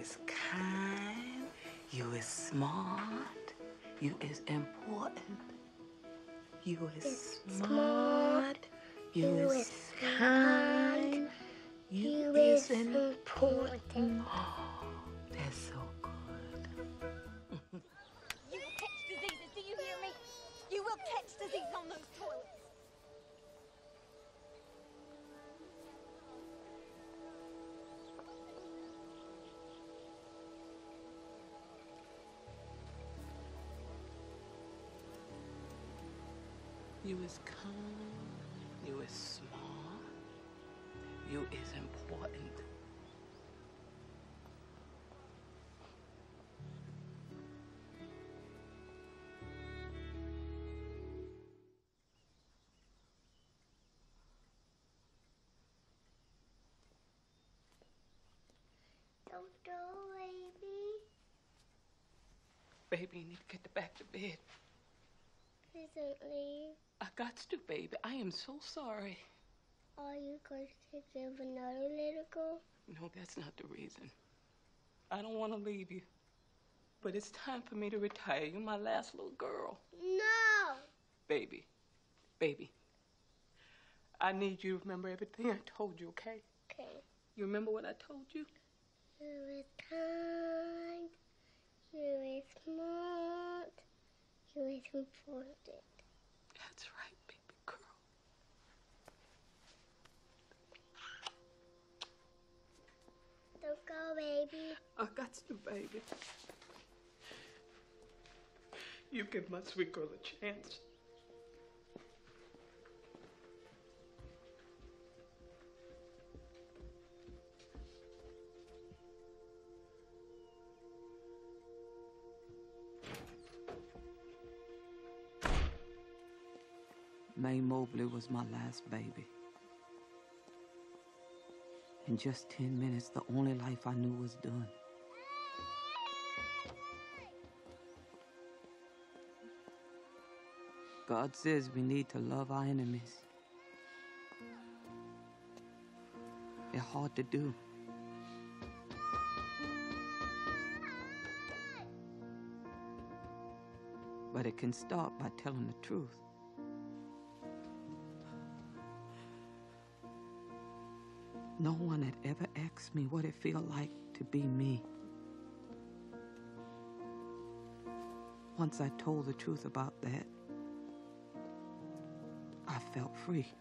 is kind. You is smart. You is important. You is smart. You, You is kind. You, You is is important. important. That's so You is kind. You is smart. You is important. Don't go, baby. Baby, you need to get back to bed. I got to, baby. I am so sorry. Are you going to take give another little girl? No, that's not the reason. I don't want to leave you. But it's time for me to retire. You're my last little girl. No! Baby. Baby. I need you to remember everything I told you, okay? Okay. You remember what I told you? You is kind. You is smart. You is important. That's right, baby girl. Don't go, baby. I got to, baby. You give my sweet girl a chance. Mae Mobley was my last baby. In just 10 minutes, the only life I knew was done. God says we need to love our enemies. It's hard to do. But it can start by telling the truth. No one had ever asked me what it felt like to be me. Once I told the truth about that, I felt free.